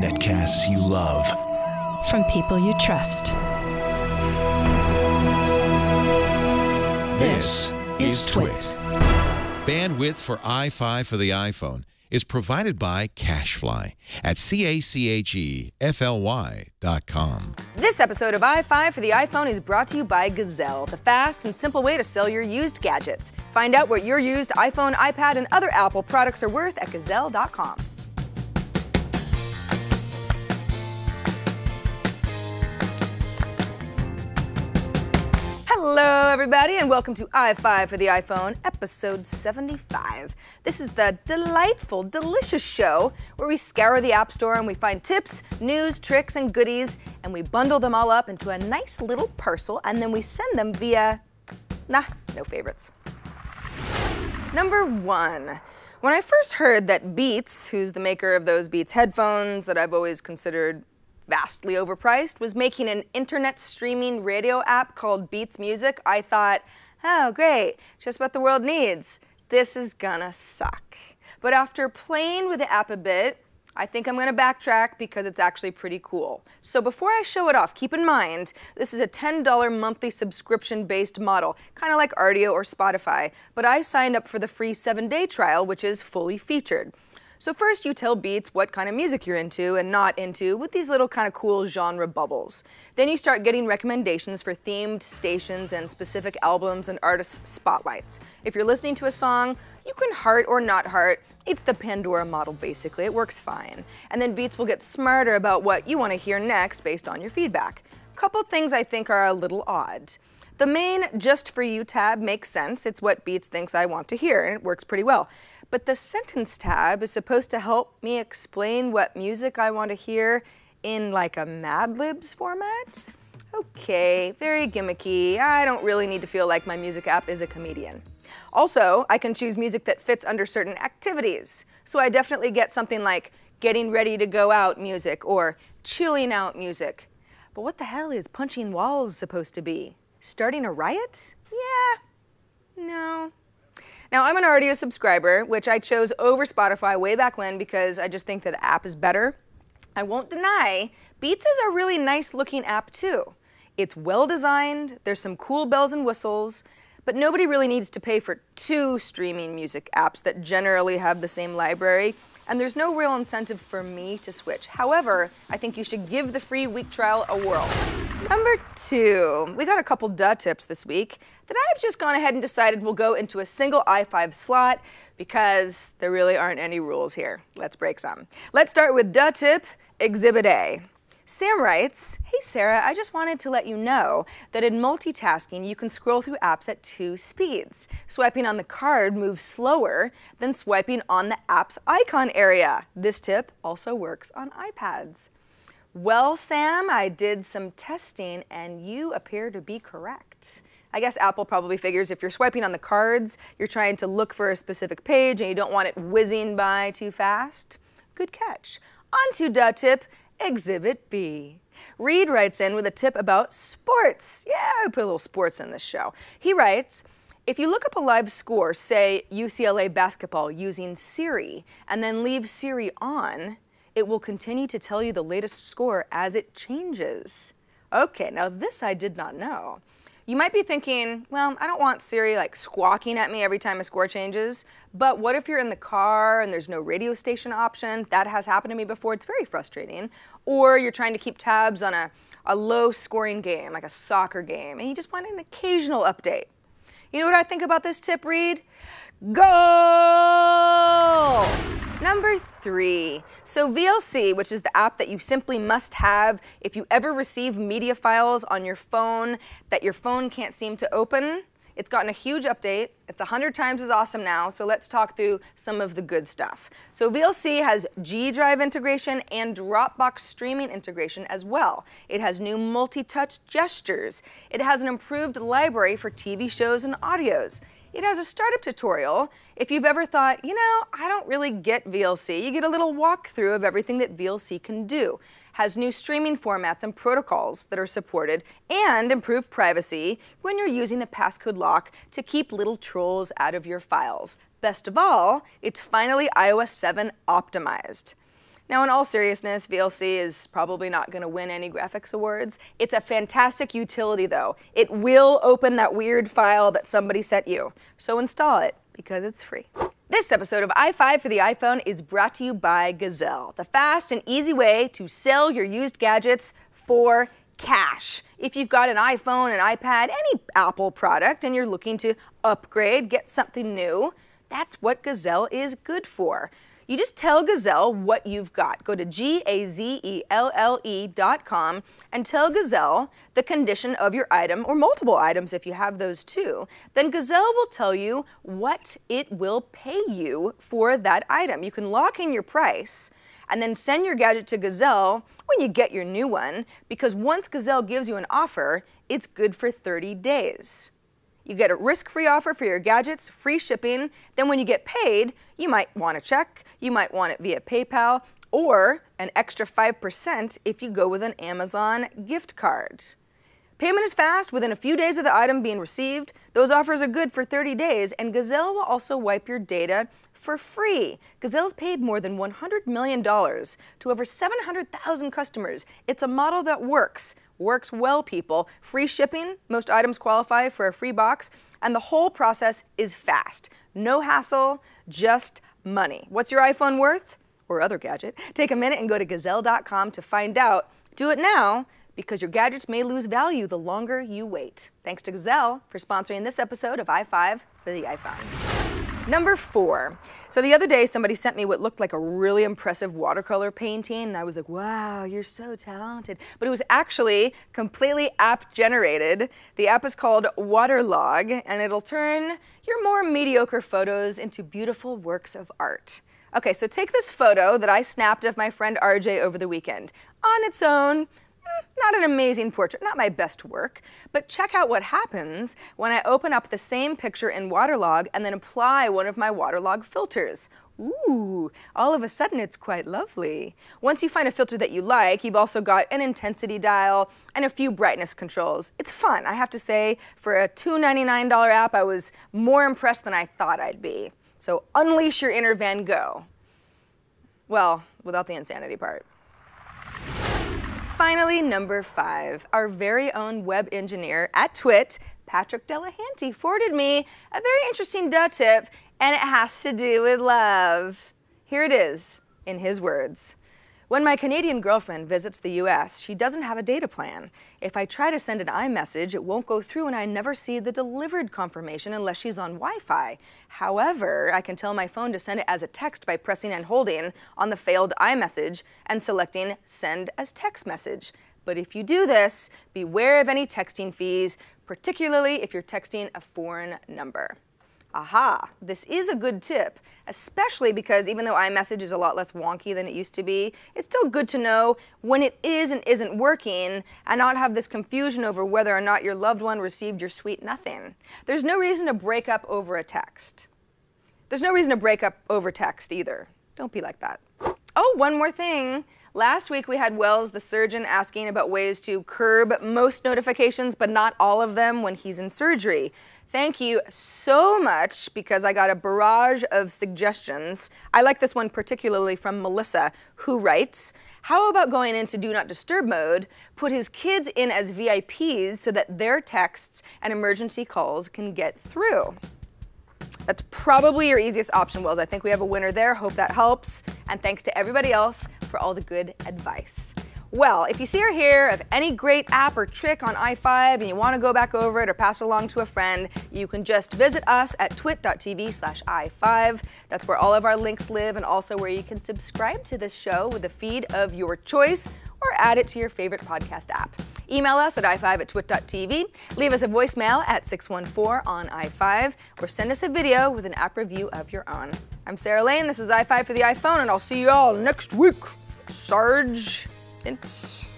Netcasts you love. From people you trust. This is TWiT. Bandwidth for i5 for the iPhone is provided by CacheFly at C-A-C-H-E-F-L-Y dot com. This episode of i5 for the iPhone is brought to you by Gazelle, the fast and simple way to sell your used gadgets. Find out what your used iPhone, iPad, and other Apple products are worth at gazelle.com. everybody, and welcome to i5 for the iPhone, episode 75. This is the delightful, delicious show where we scour the App Store and we find tips, news, tricks, and goodies, and we bundle them all up into a nice little parcel, and then we send them via. Nah, no favorites. Number one. When I first heard that Beats, who's the maker of those Beats headphones that I've always considered vastly overpriced, was making an internet streaming radio app called Beats Music, I thought, oh, great, just what the world needs. This is gonna suck. But after playing with the app a bit, I think I'm gonna backtrack because it's actually pretty cool. So before I show it off, keep in mind, this is a $10 monthly subscription based model, kind of like Rdio or Spotify, but I signed up for the free seven day trial, which is fully featured. So first you tell Beats what kind of music you're into and not into with these little kind of cool genre bubbles. Then you start getting recommendations for themed stations and specific albums and artist spotlights. If you're listening to a song, you can heart or not heart. It's the Pandora model basically. It works fine. And then Beats will get smarter about what you want to hear next based on your feedback. Couple things I think are a little odd. The main Just For You tab makes sense. It's what Beats thinks I want to hear, and it works pretty well. But the Sentence tab is supposed to help me explain what music I want to hear in like a Mad Libs format. Okay, very gimmicky. I don't really need to feel like my music app is a comedian. Also, I can choose music that fits under certain activities. So I definitely get something like getting ready to go out music or chilling out music. But what the hell is punching walls supposed to be? Starting a riot? Yeah. No. Now, I'm an Rdio subscriber, which I chose over Spotify way back when because I just think that the app is better. I won't deny, Beats is a really nice looking app too. It's well designed, there's some cool bells and whistles, but nobody really needs to pay for two streaming music apps that generally have the same library, and there's no real incentive for me to switch. However, I think you should give the free week trial a whirl. Number two, we got a couple duh tips this week that I've just gone ahead and decided will go into a single i5 slot because there really aren't any rules here. Let's break some. Let's start with duh tip, Exhibit A. Sam writes, Hey Sarah, I just wanted to let you know that in multitasking you can scroll through apps at two speeds. Swiping on the card moves slower than swiping on the app's icon area. This tip also works on iPads. Well, Sam, I did some testing and you appear to be correct. I guess Apple probably figures if you're swiping on the cards, you're trying to look for a specific page and you don't want it whizzing by too fast. Good catch. On to duh tip, Exhibit B. Reed writes in with a tip about sports. Yeah, I put a little sports in this show. He writes, if you look up a live score, say UCLA basketball using Siri, and then leave Siri on, it will continue to tell you the latest score as it changes. Okay, now this I did not know. You might be thinking, well, I don't want Siri like squawking at me every time a score changes, but what if you're in the car and there's no radio station option? That has happened to me before. It's very frustrating. Or you're trying to keep tabs on a, a low scoring game, like a soccer game, and you just want an occasional update. You know what I think about this tip, Reed? Go! Three. So VLC, which is the app that you simply must have if you ever receive media files on your phone that your phone can't seem to open, it's gotten a huge update. It's 100 times as awesome now, so let's talk through some of the good stuff. So VLC has G Drive integration and Dropbox streaming integration as well. It has new multi-touch gestures. It has an improved library for TV shows and audios. It has a startup tutorial. If you've ever thought, you know, I don't really get VLC, you get a little walkthrough of everything that VLC can do. Has new streaming formats and protocols that are supported and improved privacy when you're using the passcode lock to keep little trolls out of your files. Best of all, it's finally iOS 7 optimized. Now, in all seriousness, VLC is probably not going to win any graphics awards. It's a fantastic utility, though. It will open that weird file that somebody sent you. So install it because it's free. This episode of i5 for the iPhone is brought to you by Gazelle, the fast and easy way to sell your used gadgets for cash. If you've got an iPhone, an iPad, any Apple product, and you're looking to upgrade, get something new, that's what Gazelle is good for. You just tell Gazelle what you've got. Go to G-A-Z-E-L-L-E dot com and tell Gazelle the condition of your item, or multiple items if you have those too. Then Gazelle will tell you what it will pay you for that item. You can lock in your price and then send your gadget to Gazelle when you get your new one, because once Gazelle gives you an offer, it's good for 30 days. You get a risk-free offer for your gadgets, free shipping. Then when you get paid, you might want a check, you might want it via PayPal, or an extra 5% if you go with an Amazon gift card. Payment is fast within a few days of the item being received. Those offers are good for 30 days, and Gazelle will also wipe your data for free. Gazelle's paid more than $100 million to over 700,000 customers. It's a model that works. Works well, people. Free shipping, most items qualify for a free box, and the whole process is fast. No hassle, just money. What's your iPhone worth? Or other gadget? Take a minute and go to gazelle.com to find out. Do it now because your gadgets may lose value the longer you wait. Thanks to Gazelle for sponsoring this episode of i5 for the iPhone. Number four. So the other day, somebody sent me what looked like a really impressive watercolor painting, and I was like, wow, you're so talented. But it was actually completely app generated. The app is called Waterlogue, and it'll turn your more mediocre photos into beautiful works of art. Okay, so take this photo that I snapped of my friend RJ over the weekend. On its own, not an amazing portrait, not my best work, but check out what happens when I open up the same picture in Waterlogue and then apply one of my Waterlogue filters. Ooh, all of a sudden it's quite lovely. Once you find a filter that you like, you've also got an intensity dial and a few brightness controls. It's fun, I have to say. For a $2.99 app, I was more impressed than I thought I'd be. So unleash your inner Van Gogh. Well, without the insanity part finally, number five, our very own web engineer at TWiT, Patrick Delahanty, forwarded me a very interesting duh tip, and it has to do with love. Here it is, in his words. When my Canadian girlfriend visits the US, she doesn't have a data plan. If I try to send an iMessage, it won't go through and I never see the delivered confirmation unless she's on Wi-Fi. However, I can tell my phone to send it as a text by pressing and holding on the failed iMessage and selecting Send as Text Message. But if you do this, beware of any texting fees, particularly if you're texting a foreign number. Aha, this is a good tip, especially because even though iMessage is a lot less wonky than it used to be, it's still good to know when it is and isn't working and not have this confusion over whether or not your loved one received your sweet nothing. There's no reason to break up over a text. There's no reason to break up over text either. Don't be like that. Oh, one more thing. Last week we had Wells, the surgeon, asking about ways to curb most notifications, but not all of them when he's in surgery. Thank you so much because I got a barrage of suggestions. I like this one particularly from Melissa, who writes, how about going into Do Not Disturb mode, put his kids in as VIPs so that their texts and emergency calls can get through? That's probably your easiest option, Wells. I think we have a winner there. Hope that helps. And thanks to everybody else for all the good advice. Well, if you see or hear of any great app or trick on i5 and you want to go back over it or pass it along to a friend, you can just visit us at twit.tv slash i5. That's where all of our links live and also where you can subscribe to this show with a feed of your choice or add it to your favorite podcast app. Email us at i5 at twit.tv, leave us a voicemail at 614 on i5, or send us a video with an app review of your own. I'm Sarah Lane, this is i5 for the iPhone, and I'll see you all next week. Sarge. Int.